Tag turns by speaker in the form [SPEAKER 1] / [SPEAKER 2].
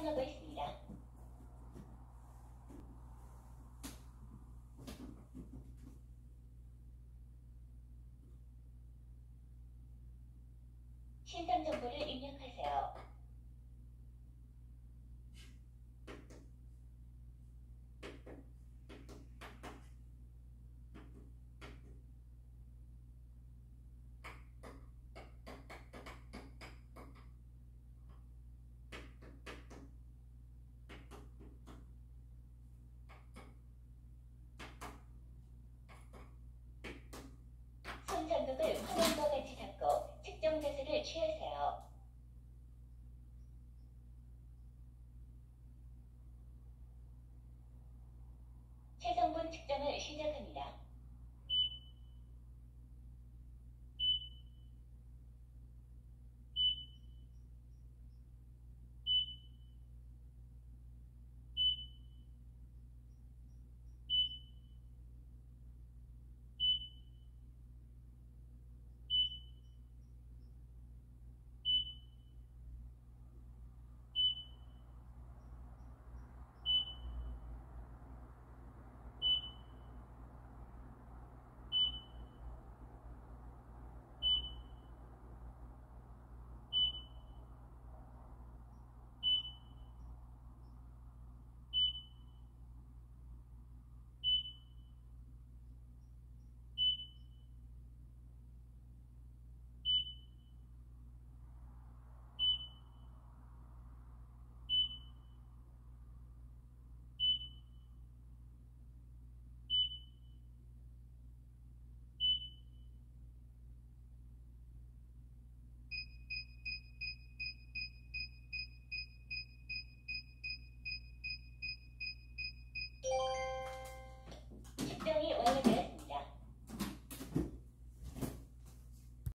[SPEAKER 1] 촬영하고 있습니다. 신상 정보를 측정을 시작합니다.